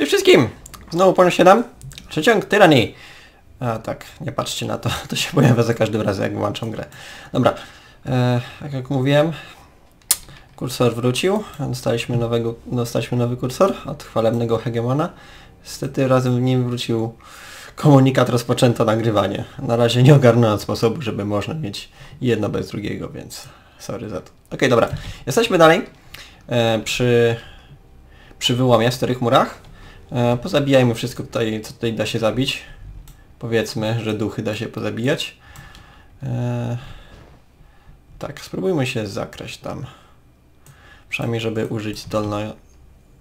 Cześć wszystkim! Znowu Pol 7. Przeciąg tyranii. A tak, nie patrzcie na to, to się pojawia za każdym razem jak włączam grę. Dobra, e, tak jak mówiłem, kursor wrócił, dostaliśmy, nowego, dostaliśmy nowy kursor od chwalebnego hegemona. Niestety razem w nim wrócił komunikat rozpoczęto nagrywanie. Na razie nie ogarnąłem sposobu, żeby można mieć jedno bez drugiego, więc sorry za to. Okej, dobra. Jesteśmy dalej e, przy, przy wyłomie w Starych Murach. E, pozabijajmy wszystko tutaj, co tutaj da się zabić. Powiedzmy, że duchy da się pozabijać. E, tak, spróbujmy się zakraść tam. Przynajmniej, żeby użyć zdolno,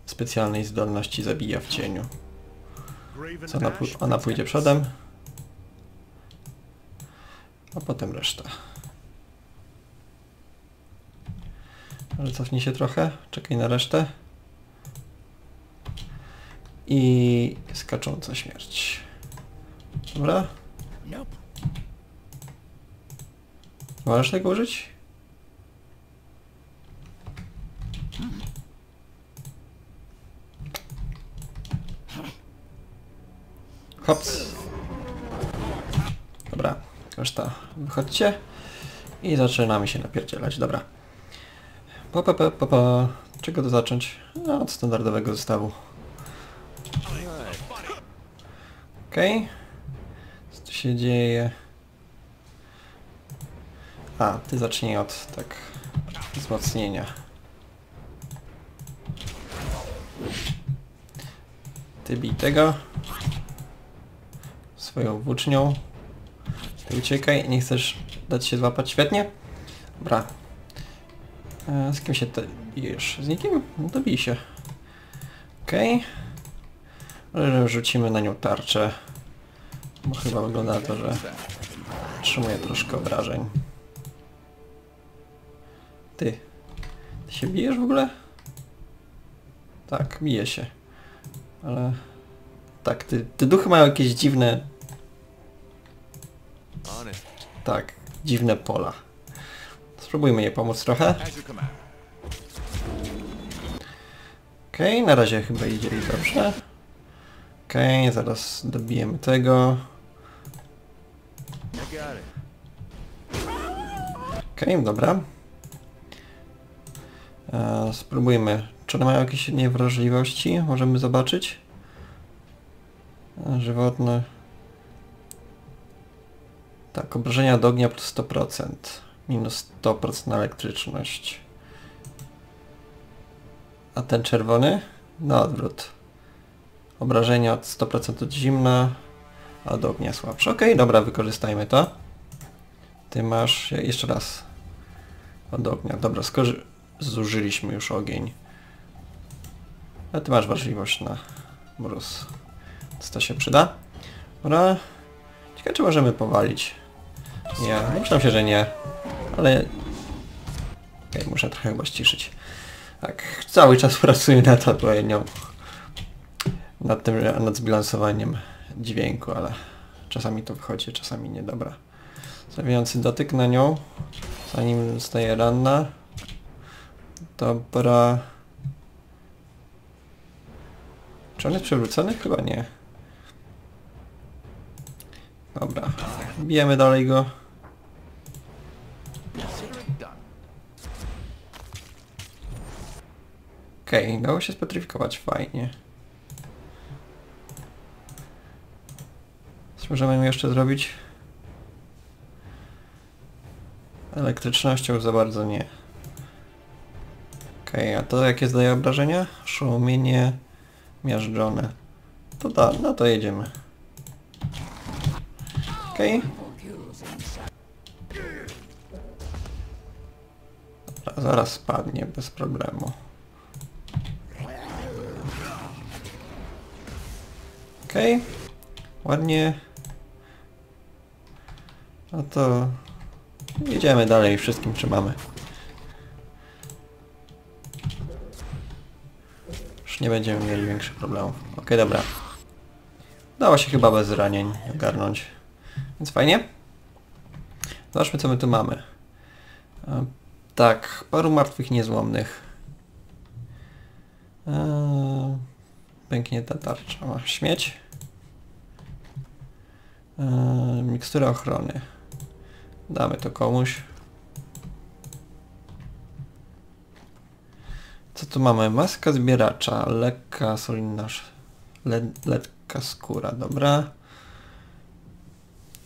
specjalnej zdolności zabija w cieniu. Co ona, ona pójdzie przodem. A potem reszta. Może cofnij się trochę, czekaj na resztę. I skacząca śmierć. Dobra. Możesz tego użyć? Hops. Dobra, reszta wychodźcie. I zaczynamy się napierdzielać, dobra. Pa, pa, pa, pa, pa. Czego to zacząć? No, od standardowego zestawu. Okej. Co tu się dzieje? A, ty zacznij od, tak, wzmocnienia. Ty bij tego. Swoją włócznią. Ty uciekaj, nie chcesz dać się złapać? Świetnie. Dobra. E, z kim się ty bijesz? Z nikim? No to bij się. Okej. Okay. Rzucimy na nią tarczę. Bo chyba wygląda na to, że otrzymuje troszkę obrażeń. Ty. Ty się bijesz w ogóle? Tak, bije się. Ale... Tak, ty, te duchy mają jakieś dziwne... Tak, dziwne pola. Spróbujmy je pomóc trochę. Okej, okay, na razie chyba idzie i dobrze. Okej, okay, zaraz dobijemy tego. Okej, okay, dobra. E, spróbujmy. Czy one mają jakieś inne wrażliwości? Możemy zobaczyć. E, żywotne. Tak, obrażenia do ognia plus 100%. Minus 100% na elektryczność. A ten czerwony? Na odwrót. Obrażenia od 100% od zimna, a od ognia słabsze. Okej, okay, dobra, wykorzystajmy to. Ty masz... Jeszcze raz. Od ognia. Dobra, skorzy... zużyliśmy już ogień. A ty masz wrażliwość na mróz. Więc to się przyda. Dobra. Ciekawe, czy możemy powalić. Nie, myślałem się, że nie. Ale... Okay, muszę trochę chyba ściszyć. Tak, cały czas pracuję nad odpowiednią... nad tym, nad zbilansowaniem dźwięku, ale czasami to wychodzi, czasami nie. Dobra. Zawijający dotyk na nią, zanim zostaje ranna. Dobra. Czy on jest przewrócony? Chyba nie. Dobra. Bijemy dalej go. Okej, okay, dało się spetryfikować fajnie. Możemy jeszcze zrobić? Elektrycznością za bardzo nie. Okej, okay, a to jakie zdaje obrażenia? Szumienie miażdżone. To da, no to jedziemy. Okej. Okay. Zaraz spadnie bez problemu. Okej. Okay. Ładnie. No to jedziemy dalej, wszystkim trzymamy. Już nie będziemy mieli większych problemów. Okej, okay, dobra. Dało się chyba bez ranień ogarnąć. Więc fajnie. Zobaczmy co my tu mamy. E, tak, paru martwych niezłomnych. E, pęknięta tarcza. O, śmieć. Eee, mikstura ochrony. Damy to komuś. Co tu mamy? Maska zbieracza, lekka solidna, le, lekka skóra, dobra.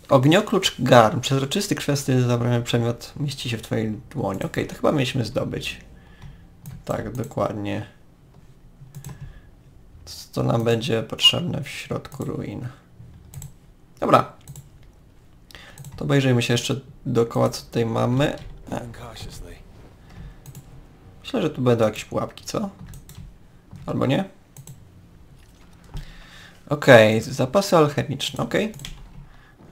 Ognioklucz garn. Przezroczysty krwiasty zabrany przedmiot mieści się w twojej dłoni. Okej, to chyba mieliśmy zdobyć. Tak, dokładnie. Co nam będzie potrzebne w środku ruin. Dobra. To obejrzyjmy się jeszcze dookoła, co tutaj mamy. Cautiously. Myślę, że tu będą jakieś pułapki, co? Albo nie? Okej, zapasy alchemiczne, okej.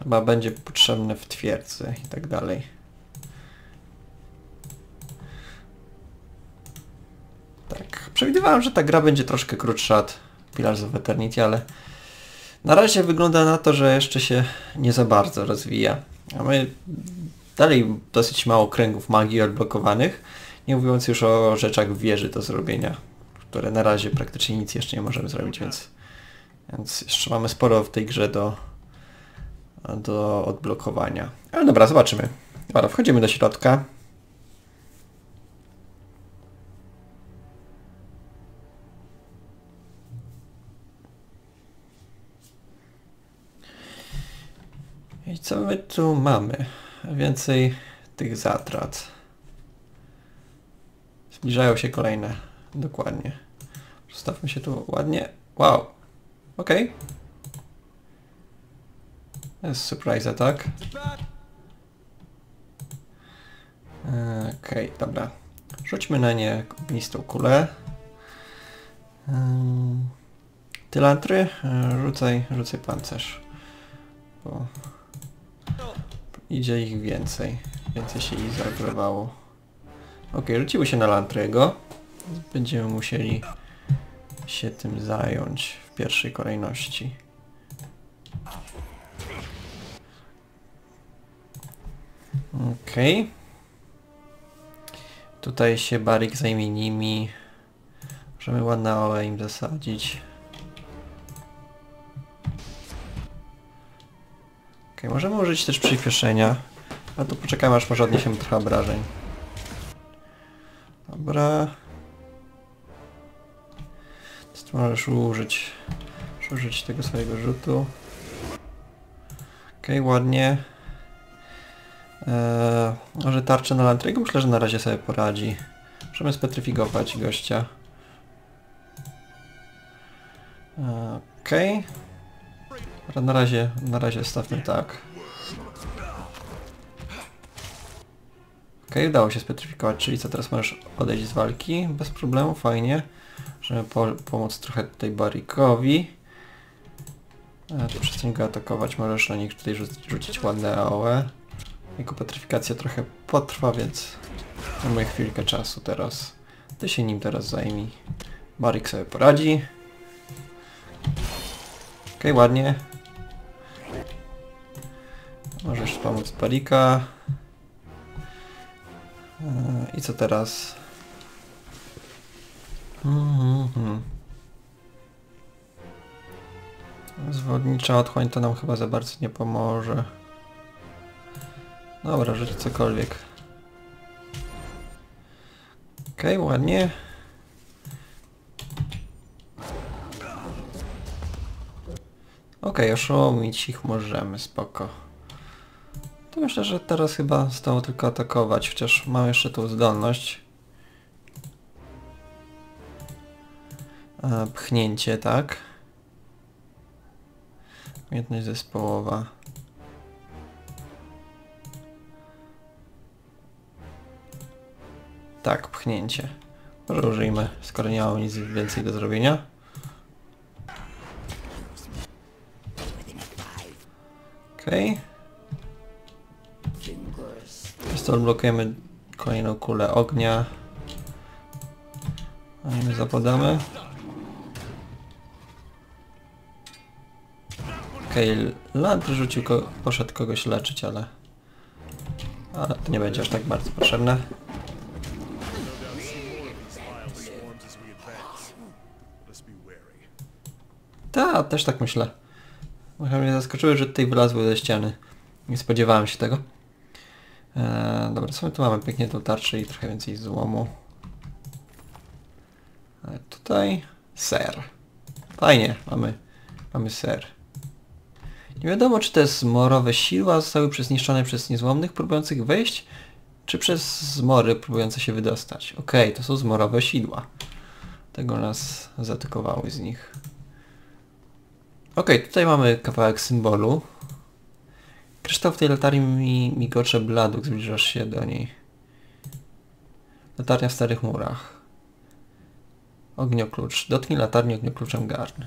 Chyba będzie potrzebne w twierdzy i tak dalej. Tak, przewidywałem, że ta gra będzie troszkę krótsza od Pillars of Eternity, ale na razie wygląda na to, że jeszcze się nie za bardzo rozwija. A my dalej dosyć mało kręgów magii odblokowanych, nie mówiąc już o rzeczach wieży do zrobienia, które na razie praktycznie nic jeszcze nie możemy zrobić, więc, więc jeszcze mamy sporo w tej grze do, do odblokowania. Ale dobra, zobaczymy. Dobra, wchodzimy do środka. Co my tu mamy? Więcej tych zatrat. Zbliżają się kolejne. Dokładnie. Zostawmy się tu ładnie. Wow. Okej. To jest surprise attack. Okej, dobra. Rzućmy na nie ognistą kulę. Tylantry, rzucaj, rzucaj pancerz. Bo idzie ich więcej. Więcej się ich zaagrewało. Okej, rzuciły się na Lantrego. Będziemy musieli się tym zająć w pierwszej kolejności. Okej. Tutaj się Barik zajmie nimi. Możemy ładne ole im zasadzić. Okej, możemy użyć też przyspieszenia. A tu poczekamy aż może odniesiemy trochę obrażeń. Dobra. Teraz możesz użyć, użyć tego swojego rzutu. Okej, ładnie. Eee, może tarczę na Lantriego? Myślę, że na razie sobie poradzi. Możemy spetryfikować gościa. Eee, Okej. Dobra, na razie, na razie stawmy tak. Okej, udało się spetryfikować, czyli co, teraz możesz odejść z walki bez problemu, fajnie. Możemy po pomóc trochę tutaj Barikowi. E, to przestań go atakować, możesz na nich tutaj rzucić, rzucić ładne AOE. Jego petryfikacja trochę potrwa, więc mamy chwilkę czasu teraz. Ty się nim teraz zajmij. Barik sobie poradzi. Okej, ładnie. Możesz pomóc Barika. Eee, I co teraz? Mhm. Zwodnicza otchłań to nam chyba za bardzo nie pomoże. Dobra, rzuć cokolwiek. Okej, ładnie. Okej, oszołomić ich możemy, spoko. Myślę, że teraz chyba stało tylko atakować, chociaż mam jeszcze tą zdolność. E, pchnięcie, tak? Umiejętność zespołowa. Tak, pchnięcie. Może użyjmy, skoro nie mamy nic więcej do zrobienia. Okej. Okay. To odblokujemy kolejną kulę ognia. A my zapodamy. Okej, okay, Land rzucił, ko poszedł kogoś leczyć, ale... Ale to nie będzie aż tak bardzo potrzebne. Ta, też tak myślę. Trochę mnie zaskoczyły, że tutaj wylazły ze ściany. Nie spodziewałem się tego. Eee, dobra, my tu mamy? Pięknie tą tarczę i trochę więcej złomu. A tutaj ser. Fajnie, mamy, mamy ser. Nie wiadomo, czy te zmorowe sidła zostały przezniszczone przez niezłomnych próbujących wejść, czy przez zmory próbujące się wydostać. Okej, okay, to są zmorowe sidła. Tego nas zaatakowały z nich. Okej, okay, tutaj mamy kawałek symbolu. Kryształ w tej latarni mi migocze bladu, zbliżasz się do niej. Latarnia w starych murach. Ognioklucz. Dotknij latarni ogniokluczem garn.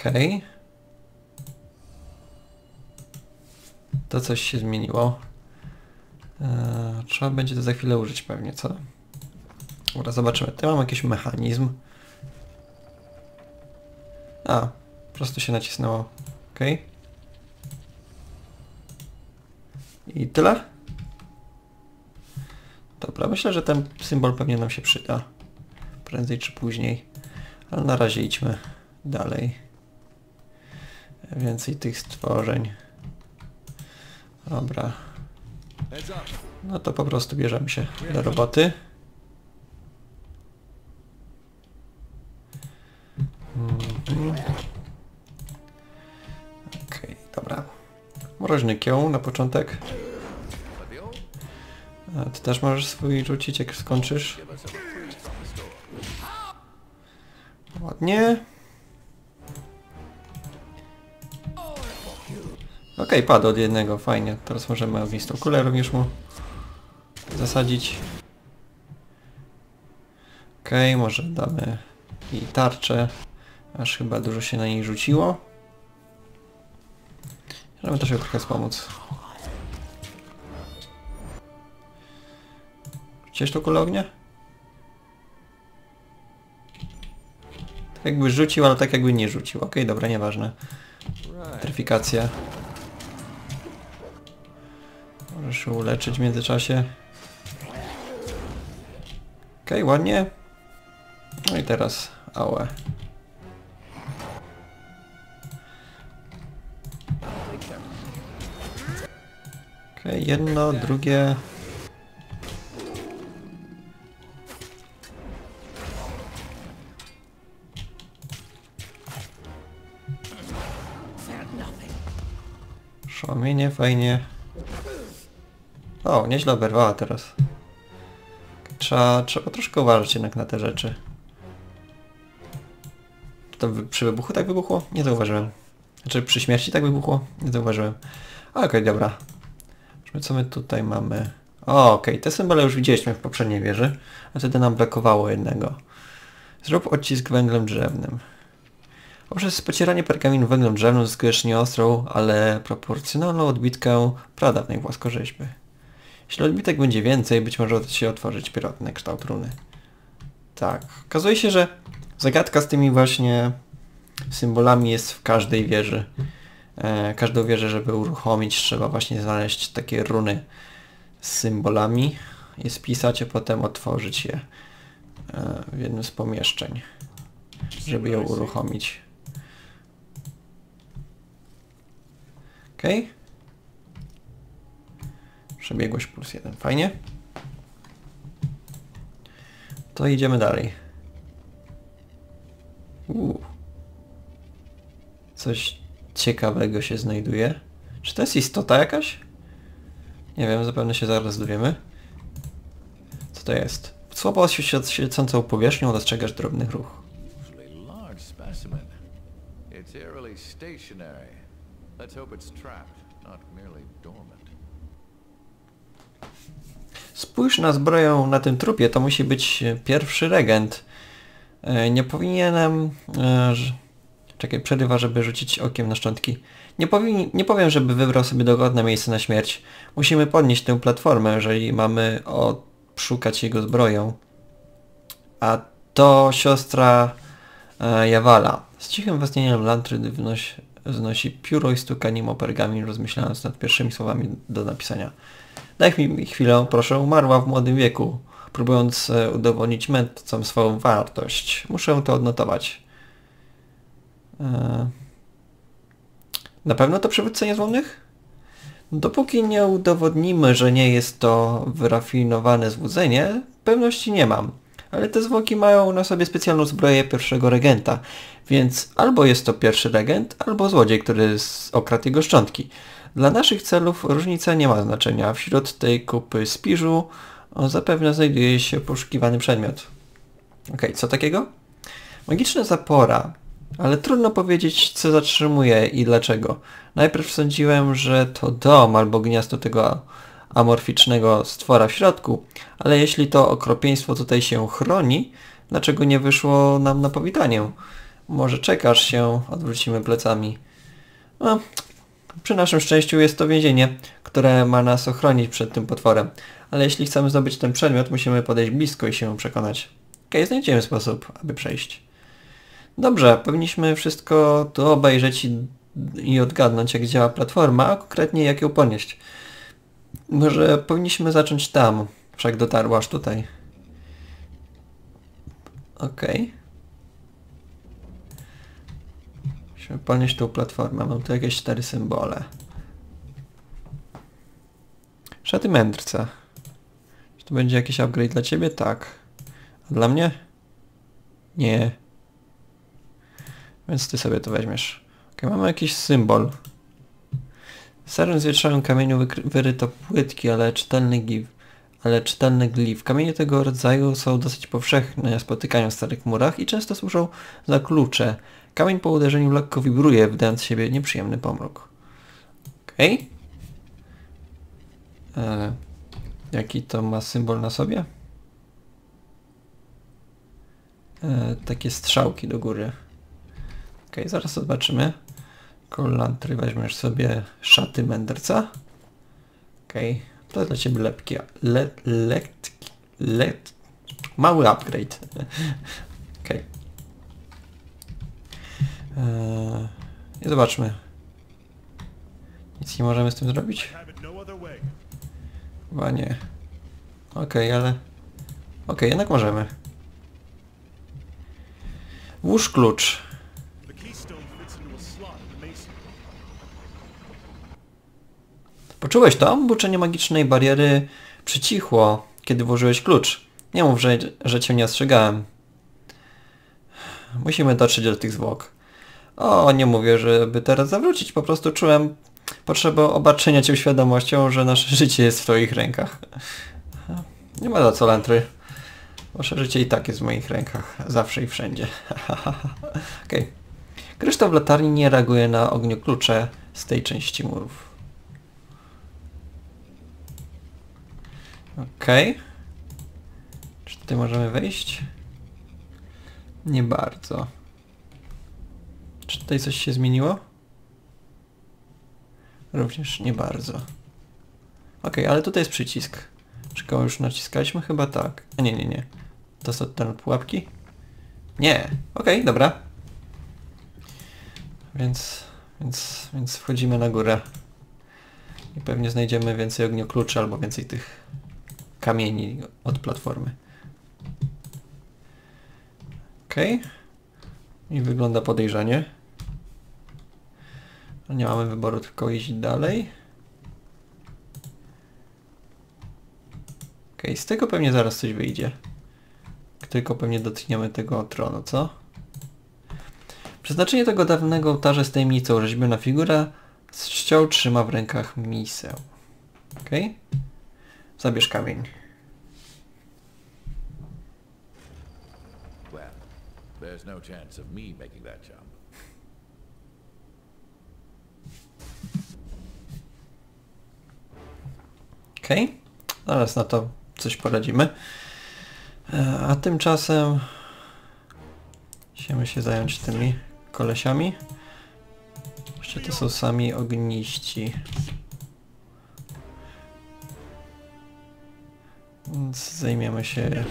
Okej. Okay. To coś się zmieniło. Eee, trzeba będzie to za chwilę użyć pewnie, co? Dobra, zobaczymy. Tu mam jakiś mechanizm. A, po prostu się nacisnęło. Ok. I tyle? Dobra, myślę, że ten symbol pewnie nam się przyda. Prędzej czy później. Ale na razie idźmy dalej. Więcej tych stworzeń. Dobra. No to po prostu bierzemy się do roboty. Okej, okay, dobra. Mroźny kieł na początek. A ty też możesz swój rzucić jak skończysz. Ładnie. Okej, okay, padł od jednego, fajnie. Teraz możemy ognistą kulę również mu zasadzić. Okej, okay, może damy i tarczę, aż chyba dużo się na niej rzuciło. Żeby też trochę pomóc. Chciałeś to kulę? Tak jakby rzucił, ale tak jakby nie rzucił. Okej, okay, dobra, nieważne. Tryfikacja. Możesz się uleczyć w międzyczasie. Okej, okay, ładnie. No i teraz ałe. Okej, okay, jedno, drugie. Szłamienie, fajnie. O, nieźle oberwała teraz. Trzeba, trzeba troszkę uważać jednak na te rzeczy. To przy wybuchu tak wybuchło? Nie zauważyłem. Znaczy przy śmierci tak wybuchło? Nie zauważyłem. Okej, okay, dobra. Co my tutaj mamy. O, okej, okay. te symbole już widzieliśmy w poprzedniej wieży, a wtedy nam brakowało jednego. Zrób odcisk węglem drzewnym. Poprzez pocieranie pergaminu węglem drzewnym zyskujesz nieostrą, ale proporcjonalną odbitkę pradawnej płaskorzeźby. Jeśli odbitek będzie więcej, być może uda się otworzyć pierwotny kształt runy. Tak. Okazuje się, że zagadka z tymi właśnie symbolami jest w każdej wieży. E, każdą wieżę, żeby uruchomić, trzeba właśnie znaleźć takie runy z symbolami i spisać, a potem otworzyć je e, w jednym z pomieszczeń, żeby ją uruchomić. Okej. Okay. Przebiegłość plus jeden. Fajnie. To idziemy dalej. Uu. Coś ciekawego się znajduje. Czy to jest istota jakaś? Nie wiem, zapewne się zaraz dowiemy. Co to jest? Słabo świecącą powierzchnią dostrzegasz drobnych ruch. Let's hope it's trapped, not merely dormant. Spójrz na zbroję na tym trupie, to musi być pierwszy regent. E, nie powinienem... E, czekaj, przerywa, żeby rzucić okiem na szczątki. Nie, powin, nie powiem, żeby wybrał sobie dogodne miejsce na śmierć. Musimy podnieść tę platformę, jeżeli mamy odszukać jego zbroję. A to siostra e, Jawala. Z cichym westchnieniem lantry wnoś, znosi pióro i stuka nim o pergamin, rozmyślając nad pierwszymi słowami do napisania. Daj mi chwilę, proszę, umarła w młodym wieku, próbując e, udowodnić mędrcom swoją wartość. Muszę to odnotować. E, na pewno to przywódca niezłomnych? Dopóki nie udowodnimy, że nie jest to wyrafinowane złudzenie, pewności nie mam. Ale te zwłoki mają na sobie specjalną zbroję pierwszego regenta, więc albo jest to pierwszy regent, albo złodziej, który okradł jego szczątki. Dla naszych celów różnica nie ma znaczenia. Wśród tej kupy spiżu zapewne znajduje się poszukiwany przedmiot. Ok, co takiego? Magiczna zapora, ale trudno powiedzieć co zatrzymuje i dlaczego. Najpierw sądziłem, że to dom albo gniazdo tego amorficznego stwora w środku, ale jeśli to okropieństwo tutaj się chroni, dlaczego nie wyszło nam na powitanie? Może czekasz się, odwrócimy plecami. No, przy naszym szczęściu jest to więzienie, które ma nas ochronić przed tym potworem. Ale jeśli chcemy zdobyć ten przedmiot, musimy podejść blisko i się przekonać. Okej, okay, znajdziemy sposób, aby przejść. Dobrze, powinniśmy wszystko tu obejrzeć i, i odgadnąć, jak działa platforma, a konkretnie jak ją ponieść. Może powinniśmy zacząć tam, wszak dotarła aż tutaj. Okej. Okay. Musimy tą platformę. Mam tu jakieś cztery symbole. Szaty mędrca. Czy to będzie jakiś upgrade dla ciebie? Tak. A dla mnie? Nie. Więc ty sobie to weźmiesz. Ok, mamy jakiś symbol. Starym zwietrzałym kamieniu wyryto płytki, ale czytelny glif. Ale czytelny glif. Kamienie tego rodzaju są dosyć powszechne, spotykają w starych murach i często służą za klucze. Kamień po uderzeniu lekko wibruje, wydając z siebie nieprzyjemny pomruk. Okej. Okay. E, jaki to ma symbol na sobie? E, takie strzałki do góry. Ok, zaraz zobaczymy. Kolantry weźmiesz sobie szaty mędrca. Ok, to dla Ciebie lepki, le, letki, let, mały upgrade. ok. Eee, I zobaczmy. Nic nie możemy z tym zrobić? Chyba nie. Ok, ale... Ok, jednak możemy. Włóż klucz. Poczułeś to? Buczenie magicznej bariery przycichło, kiedy włożyłeś klucz. Nie mów, że, że cię nie ostrzegałem. Musimy dotrzeć do tych zwłok. O, nie mówię, żeby teraz zawrócić. Po prostu czułem potrzebę obarczenia cię świadomością, że nasze życie jest w twoich rękach. Nie ma za co, Lantry. Wasze życie i tak jest w moich rękach. Zawsze i wszędzie. Okej. Okay. Kryształ w latarni nie reaguje na klucze z tej części murów. Okej. Okay. Czy tutaj możemy wejść? Nie bardzo. Czy tutaj coś się zmieniło? Również nie bardzo. Ok, ale tutaj jest przycisk. Czy go już naciskaliśmy? Chyba tak. A nie, nie, nie. To są te pułapki? Nie. Ok, dobra. Więc, więc, więc wchodzimy na górę. I pewnie znajdziemy więcej ogniokluczy albo więcej tych kamieni od platformy. Ok. I wygląda podejrzanie. Nie mamy wyboru, tylko iść dalej. Ok, z tego pewnie zaraz coś wyjdzie. Tylko pewnie dotkniemy tego tronu, co? Przeznaczenie tego dawnego ołtarza z tajemnicą rzeźbiona figura z czcią trzyma w rękach misę. Okej. Okay. Zabierz kamień. There's no chance of me making that jump. Okej. Okay. Zaraz na to coś poradzimy. E, a tymczasem musimy się zająć tymi kolesiami. Jeszcze to są sami ogniści. Więc zajmiemy się...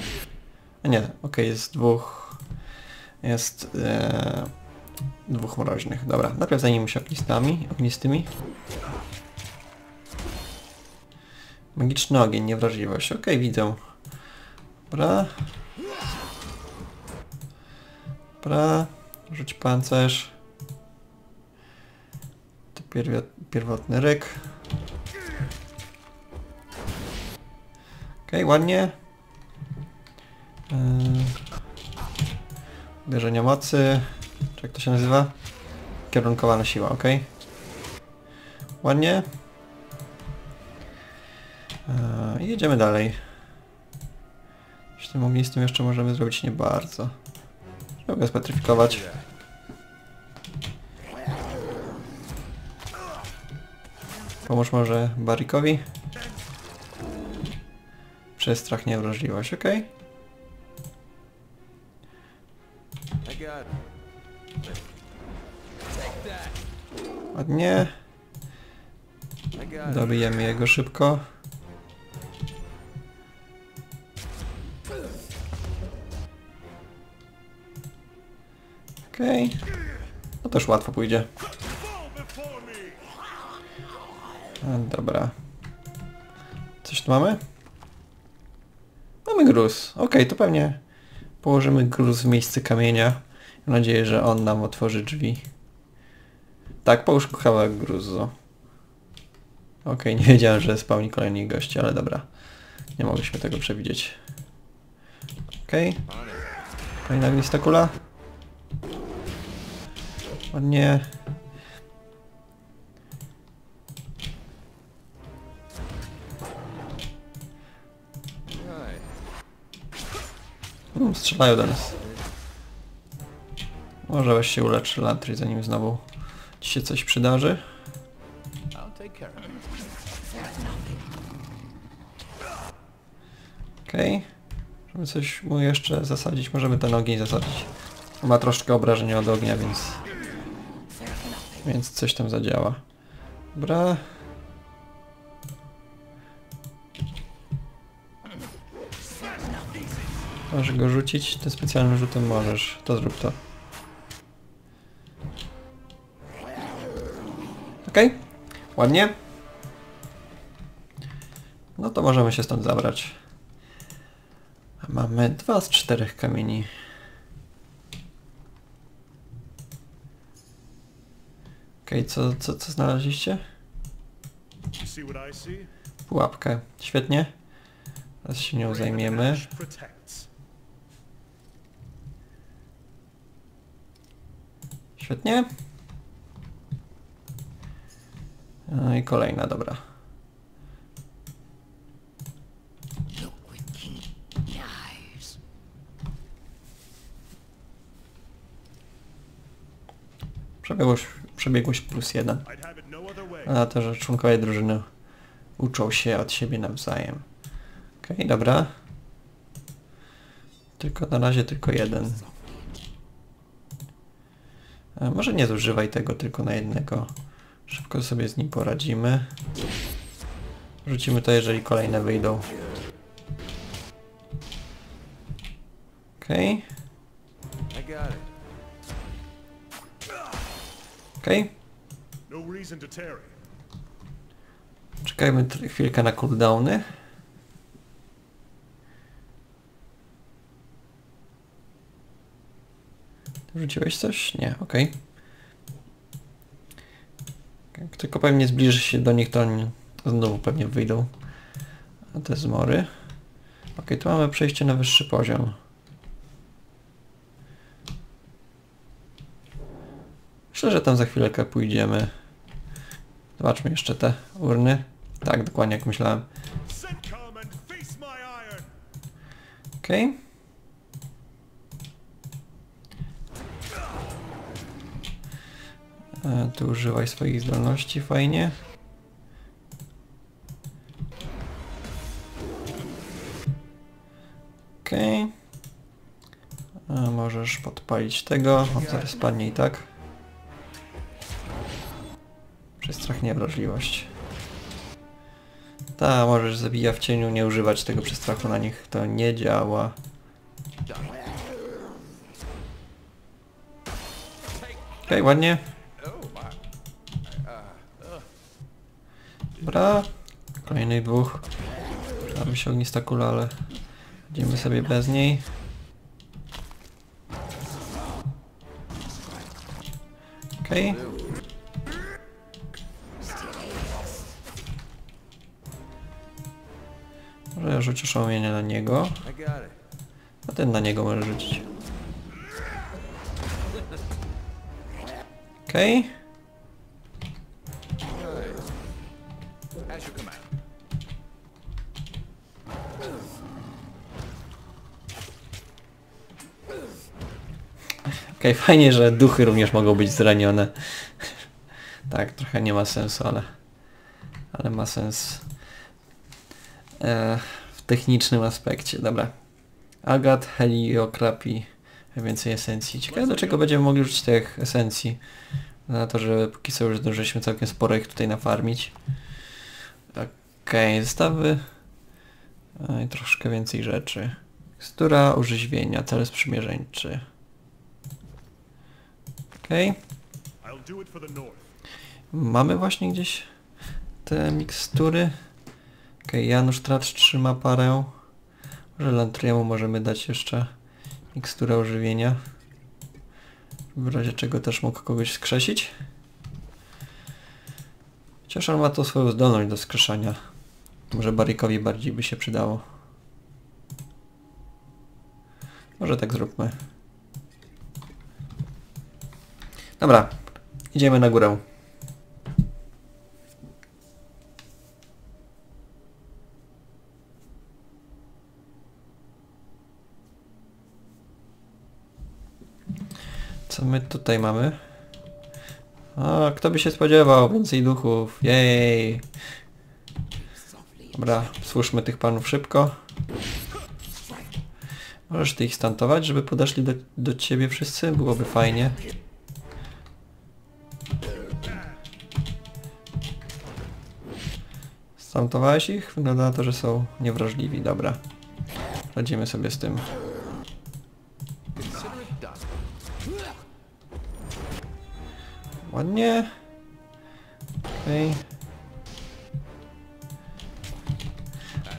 A nie, ok, jest dwóch... Jest... E... dwóch mroźnych. Dobra, najpierw zajmijmy się ognistami, ognistymi. Magiczny ogień, niewrażliwość. Okej, widzę. Dobra. Dobra. Rzuć pancerz. To pierwo- pierwotny ryk. Okej, ładnie. Yy. Mocy. Czy jak to się nazywa? Kierunkowana siła, ok. Ładnie. I jedziemy dalej. Z tym ognistym jeszcze możemy zrobić nie bardzo. Żeby go spetryfikować. Pomóż może Barrikowi. Przestrach, niewrażliwość, ok. Ładnie. Dobijemy jego szybko. Też łatwo pójdzie. A, dobra. Coś tu mamy? Mamy gruz. Okej, to pewnie położymy gruz w miejsce kamienia. Mam nadzieję, że on nam otworzy drzwi. Tak, połóż kawałek gruzu. Okej, nie wiedziałem, że spełni kolejni gości, ale dobra. Nie mogliśmy tego przewidzieć. Okej. Kolejna ognista kula. Ładnie. right. Mm, strzelają do nas. Może weź się ulecz Lantry, zanim znowu ci się coś przydarzy. Okej. Żeby coś mu jeszcze zasadzić, możemy ten ogień zasadzić. Ma troszkę obrażenia od ognia, więc... Więc coś tam zadziała. Dobra. Możesz go rzucić, tym specjalnym rzutem możesz. To zrób to. Okej. Ładnie. No to możemy się stąd zabrać. Mamy dwa z czterech kamieni. Okej, co, co, co znaleźliście? Pułapkę. Świetnie. Teraz się nią zajmiemy. Świetnie. No i kolejna, dobra. Keen eyes. Przebiegłość, plus jeden. A to, że członkowie drużyny uczą się od siebie nawzajem. Okej, dobra. Tylko na razie tylko jeden. E, może nie zużywaj tego tylko na jednego. Szybko sobie z nim poradzimy. Rzucimy to, jeżeli kolejne wyjdą. Okej, I okej. Tarry. Czekajmy chwilkę na cooldowny. Rzuciłeś coś? Nie, okej. Jak tylko pewnie zbliży się do nich, to oni znowu pewnie wyjdą. A te zmory. Okej, tu mamy przejście na wyższy poziom. Myślę, że tam za chwilkę pójdziemy. Zobaczmy jeszcze te urny. Tak, dokładnie jak myślałem. Okej. E, Tu używaj swoich zdolności, fajnie. Okej. A Możesz podpalić tego, on zaraz spadnie i tak. Przestrach, niewrażliwość. Ta, możesz zabija w cieniu, nie używać tego przestrachu na nich, to nie działa. Okej, ładnie. Oh my. Dobra. Kolejnych dwóch. Tam się ognista kula, ale idziemy sobie bez niej. Okej. Może rzucić oszołomienie na niego, a ten na niego może rzucić. Okej. Command. Okej, fajnie, że duchy również mogą być zranione. tak, trochę nie ma sensu, ale... Ale ma sens... E, technicznym aspekcie, dobra. Agat, heliokrapi, więcej esencji. Ciekawe do czego będziemy mogli użyć tych esencji. Na to, że póki co już zdążyliśmy całkiem sporo ich tutaj nafarmić. Okej, zestawy. E, I troszkę więcej rzeczy. Mikstura orzeźwienia, cel sprzymierzeńczy. Okej. North. Mamy właśnie gdzieś te mikstury. Okej, Janusz Tracz trzyma parę. Może Lantriemu możemy dać jeszcze miksturę ożywienia. W razie czego też mógł kogoś skrzesić. Chociaż on ma to swoją zdolność do skrzeszania. Może Barikowi bardziej by się przydało. Może tak zróbmy. Dobra, idziemy na górę. Co my tutaj mamy? A, kto by się spodziewał? Więcej duchów. Jej. Dobra, słuszmy tych panów szybko. Możesz ty ich stantować, żeby podeszli do, do ciebie wszyscy? Byłoby fajnie. Stantowałeś ich? Wygląda na to, że są niewrażliwi. Dobra. Radzimy sobie z tym. Ładnie. Okej.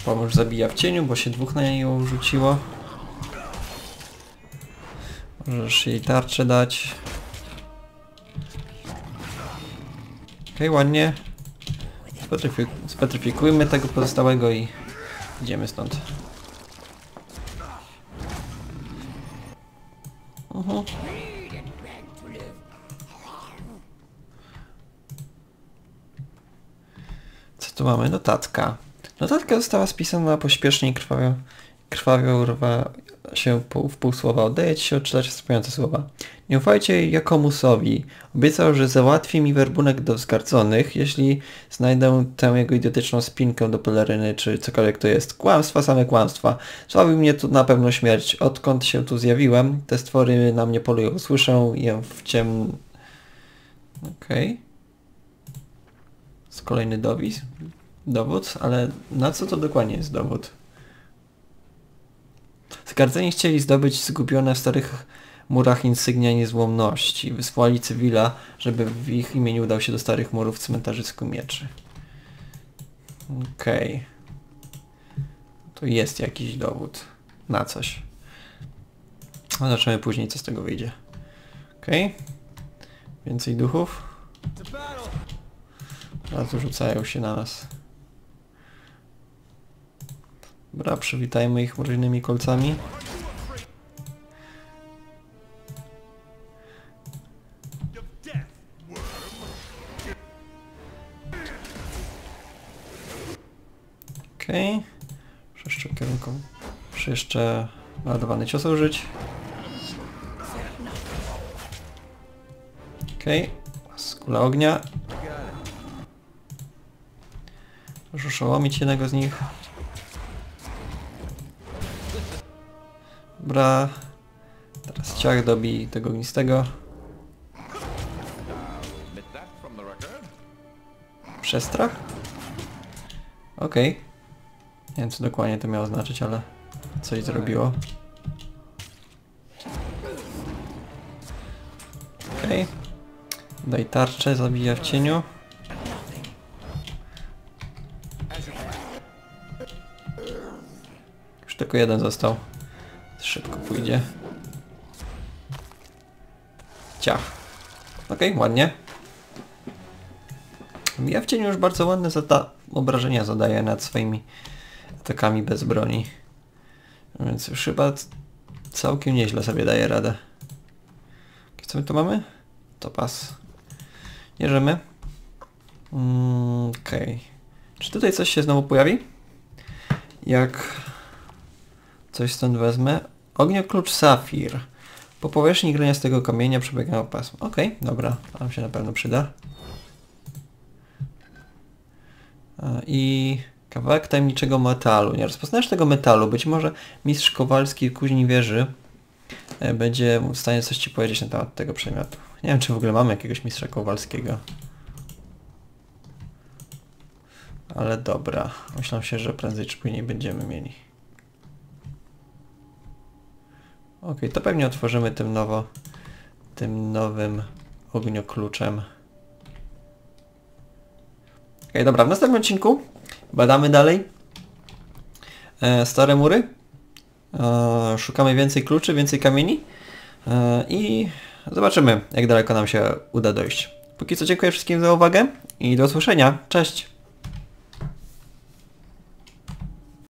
Pomóż zabija w cieniu, bo się dwóch na nią rzuciło. Możesz jej tarczę dać. Okej, ładnie. Spetryfik spetryfikujmy tego pozostałego i idziemy stąd. Tu mamy? Notatka. Notatka została spisana pośpiesznie i krwawo, krwawo urwa się w pół słowa. Oddaje ci się odczytać wspomniające słowa. Nie ufajcie Jakomusowi. Obiecał, że załatwi mi werbunek do wzgardzonych, jeśli znajdę tę jego idiotyczną spinkę do peleryny, czy cokolwiek to jest. Kłamstwa, same kłamstwa. Sławi mnie tu na pewno śmierć. Odkąd się tu zjawiłem, te stwory na mnie polują. Słyszę je w ciem... Okej. Jest kolejny dowis. Dowód, ale na co to dokładnie jest dowód? Zgardzeni chcieli zdobyć zgubione w starych murach insygnia niezłomności. Wysłali cywila, żeby w ich imieniu udał się do starych murów cmentarzysku mieczy. Okej. To jest jakiś dowód na coś. Zobaczymy później, co z tego wyjdzie. Okej. Więcej duchów. Bardzo rzucają się na nas. Dobra, przywitajmy ich mroźnymi kolcami. Okej. Okay. Przeszczep kierunką. Muszę jeszcze ładowany cios użyć. Okej. Okay. Skula ognia. Muszę oszołomić jednego z nich. Dobra. Teraz ciach dobi tego ognistego. Przestrach? Okej. Nie wiem co dokładnie to miało znaczyć, ale coś zrobiło. Okej. Daj tarczę, zabija w cieniu. Tylko jeden został. Szybko pójdzie. Ciach. Okej, ładnie. Ja w cieniu już bardzo ładne zada obrażenia zadaję nad swoimi atakami bez broni. Więc już chyba całkiem nieźle sobie daję radę. Co my tu mamy? To pas. Bierzemy. Mm, Okej. Czy tutaj coś się znowu pojawi? Jak coś stąd wezmę. Ognioklucz Safir. Po powierzchni graniastego kamienia przebiegają pasmo. Okej, dobra. To nam się na pewno przyda. E, I kawałek tajemniczego metalu. Nie rozpoznajesz tego metalu. Być może mistrz Kowalski Kuźni Wieży e, będzie w stanie coś Ci powiedzieć na temat tego przedmiotu. Nie wiem, czy w ogóle mamy jakiegoś mistrza Kowalskiego. Ale dobra. Myślę się, że prędzej czy później będziemy mieli. Ok, to pewnie otworzymy tym nowo, tym nowym ogniokluczem. Ok, dobra, w następnym odcinku badamy dalej e, stare mury. E, szukamy więcej kluczy, więcej kamieni e, i zobaczymy, jak daleko nam się uda dojść. Póki co dziękuję wszystkim za uwagę i do usłyszenia. Cześć!